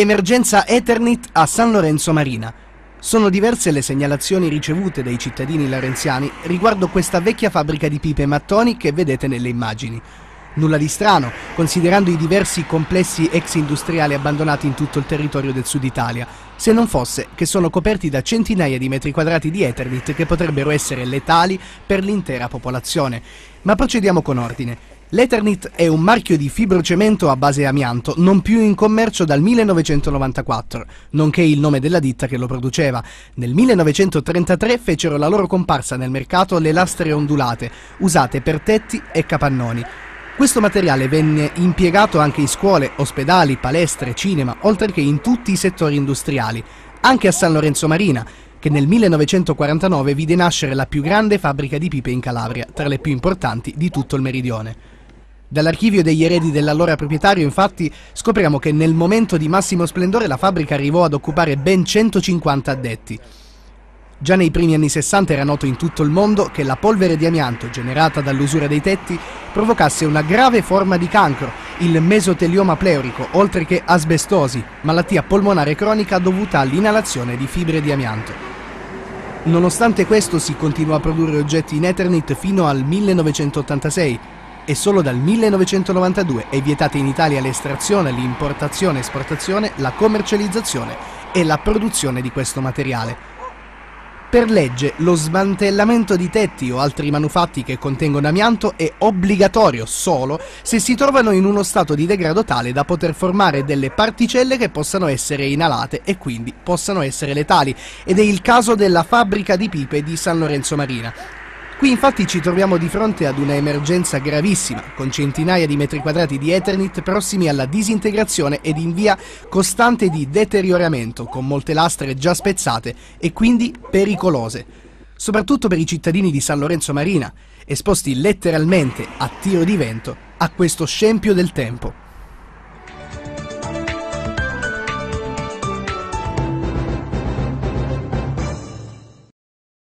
Emergenza Eternit a San Lorenzo Marina. Sono diverse le segnalazioni ricevute dai cittadini larenziani riguardo questa vecchia fabbrica di pipe e mattoni che vedete nelle immagini. Nulla di strano, considerando i diversi complessi ex industriali abbandonati in tutto il territorio del sud Italia, se non fosse che sono coperti da centinaia di metri quadrati di Eternit che potrebbero essere letali per l'intera popolazione. Ma procediamo con ordine. L'Eternit è un marchio di fibrocemento a base amianto, non più in commercio dal 1994, nonché il nome della ditta che lo produceva. Nel 1933 fecero la loro comparsa nel mercato le lastre ondulate, usate per tetti e capannoni. Questo materiale venne impiegato anche in scuole, ospedali, palestre, cinema, oltre che in tutti i settori industriali, anche a San Lorenzo Marina, che nel 1949 vide nascere la più grande fabbrica di pipe in Calabria, tra le più importanti di tutto il meridione. Dall'archivio degli eredi dell'allora proprietario, infatti, scopriamo che nel momento di massimo splendore la fabbrica arrivò ad occupare ben 150 addetti. Già nei primi anni 60 era noto in tutto il mondo che la polvere di amianto generata dall'usura dei tetti provocasse una grave forma di cancro, il mesotelioma pleurico, oltre che asbestosi, malattia polmonare cronica dovuta all'inalazione di fibre di amianto. Nonostante questo si continuò a produrre oggetti in Eternit fino al 1986, e solo dal 1992 è vietata in Italia l'estrazione, l'importazione, esportazione, la commercializzazione e la produzione di questo materiale. Per legge lo smantellamento di tetti o altri manufatti che contengono amianto è obbligatorio solo se si trovano in uno stato di degrado tale da poter formare delle particelle che possano essere inalate e quindi possano essere letali ed è il caso della fabbrica di pipe di San Lorenzo Marina Qui infatti ci troviamo di fronte ad una emergenza gravissima, con centinaia di metri quadrati di Eternit prossimi alla disintegrazione ed in via costante di deterioramento, con molte lastre già spezzate e quindi pericolose. Soprattutto per i cittadini di San Lorenzo Marina, esposti letteralmente a tiro di vento a questo scempio del tempo.